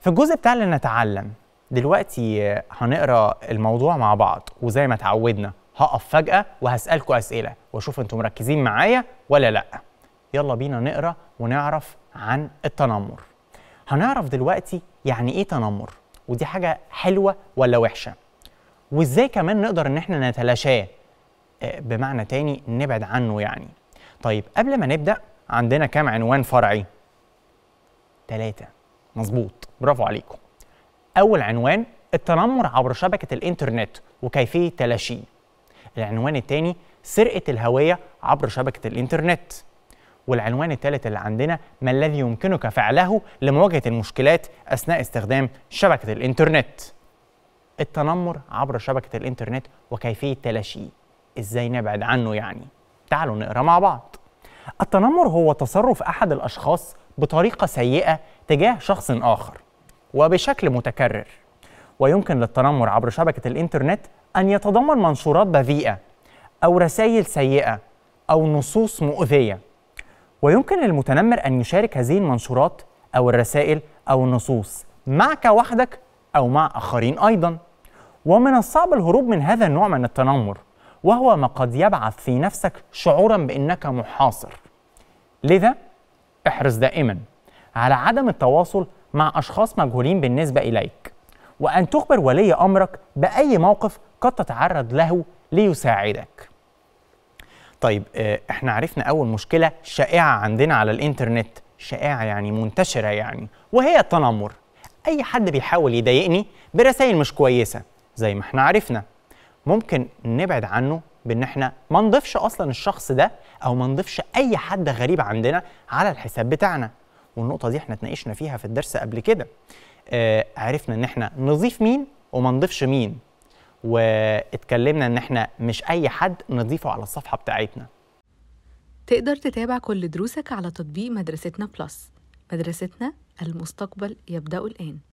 في الجزء بتاع اللي نتعلم دلوقتي هنقرأ الموضوع مع بعض وزي ما اتعودنا هقف فجأة وهسألكوا أسئلة وأشوف أنتم مركزين معايا ولا لأ. يلا بينا نقرأ ونعرف عن التنمر. هنعرف دلوقتي يعني إيه تنمر؟ ودي حاجة حلوة ولا وحشة؟ وإزاي كمان نقدر إن إحنا نتلاشاه؟ آه، بمعنى تاني نبعد عنه يعني. طيب قبل ما نبدأ عندنا كام عنوان فرعي؟ ثلاثة مظبوط. برافو عليكم. أول عنوان التنمر عبر شبكة الإنترنت وكيفية تلاشيه. العنوان الثاني سرقة الهوية عبر شبكة الإنترنت. والعنوان الثالث اللي عندنا ما الذي يمكنك فعله لمواجهة المشكلات أثناء استخدام شبكة الإنترنت؟ التنمر عبر شبكة الإنترنت وكيفية تلاشيه. إزاي نبعد عنه يعني؟ تعالوا نقرأ مع بعض. التنمر هو تصرف أحد الأشخاص بطريقة سيئة تجاه شخص آخر. وبشكل متكرر. ويمكن للتنمر عبر شبكة الإنترنت أن يتضمن منشورات بذيئة أو رسائل سيئة أو نصوص مؤذية. ويمكن للمتنمر أن يشارك هذه المنشورات أو الرسائل أو النصوص معك وحدك أو مع آخرين أيضا. ومن الصعب الهروب من هذا النوع من التنمر وهو ما قد يبعث في نفسك شعورا بأنك محاصر. لذا احرص دائما على عدم التواصل مع أشخاص مجهولين بالنسبة إليك وأن تخبر ولي أمرك بأي موقف قد تتعرض له ليساعدك. طيب آه، إحنا عرفنا أول مشكلة شائعة عندنا على الإنترنت شائعة يعني منتشرة يعني وهي التنمر. أي حد بيحاول يضايقني برسائل مش كويسة زي ما إحنا عرفنا. ممكن نبعد عنه بإن إحنا ما نضيفش أصلا الشخص ده أو ما نضيفش أي حد غريب عندنا على الحساب بتاعنا. والنقطة دي إحنا اتناقشنا فيها في الدرس قبل كده. آه عرفنا ان إحنا نضيف مين وما نضيفش مين. واتكلمنا ان إحنا مش اي حد نضيفه على الصفحة بتاعتنا. تقدر تتابع كل دروسك على تطبيق مدرستنا بلس. مدرستنا المستقبل يبدأ الآن.